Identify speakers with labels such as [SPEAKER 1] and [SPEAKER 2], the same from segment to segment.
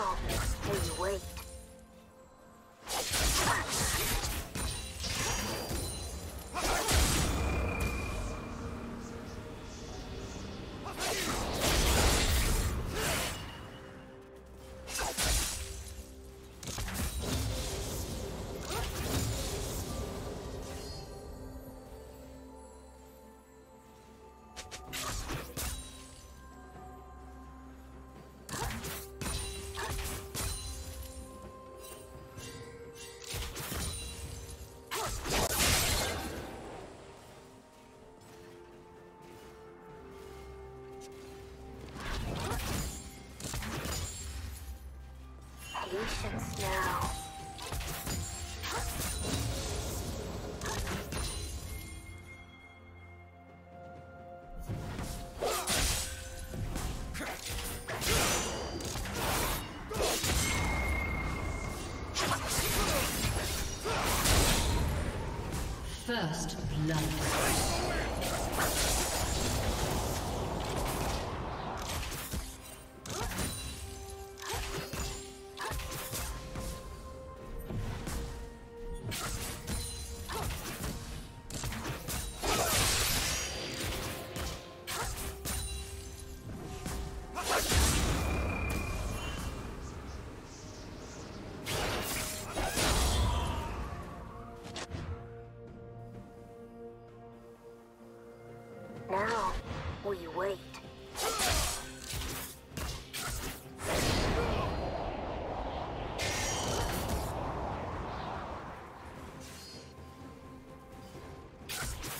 [SPEAKER 1] job is wait. Begins now. First blood. Yeah.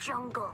[SPEAKER 1] Jungle.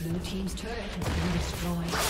[SPEAKER 2] Blue Team's turret has been destroyed.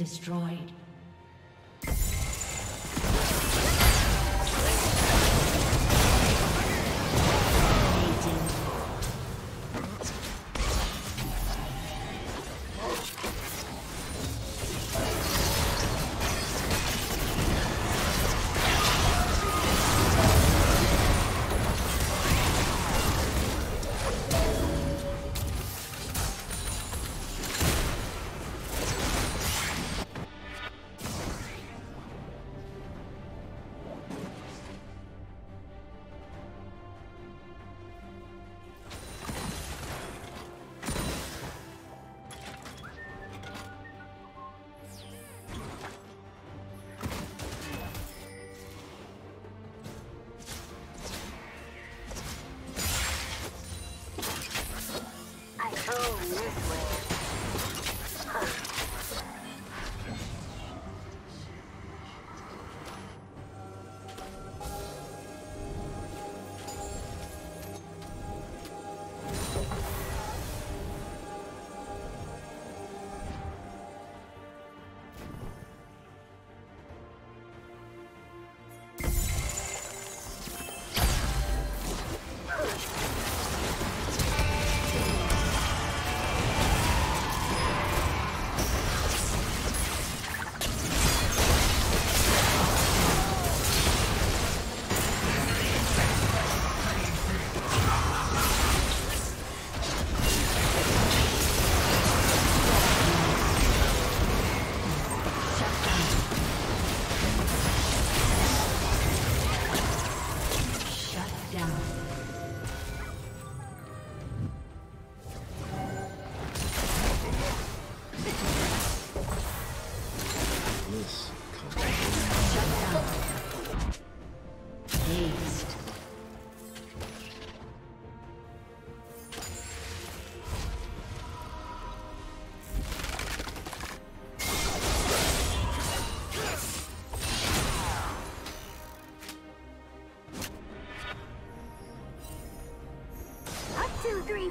[SPEAKER 2] Destroyed.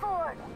[SPEAKER 2] forward.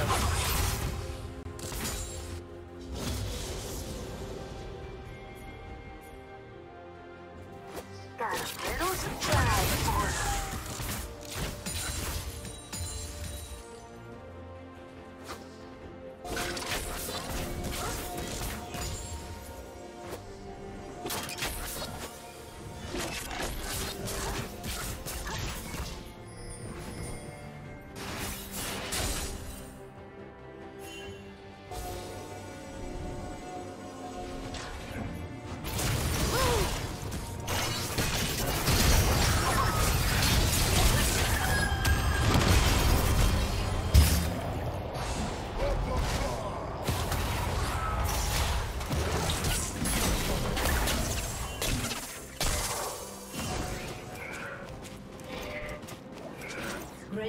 [SPEAKER 1] Kilo.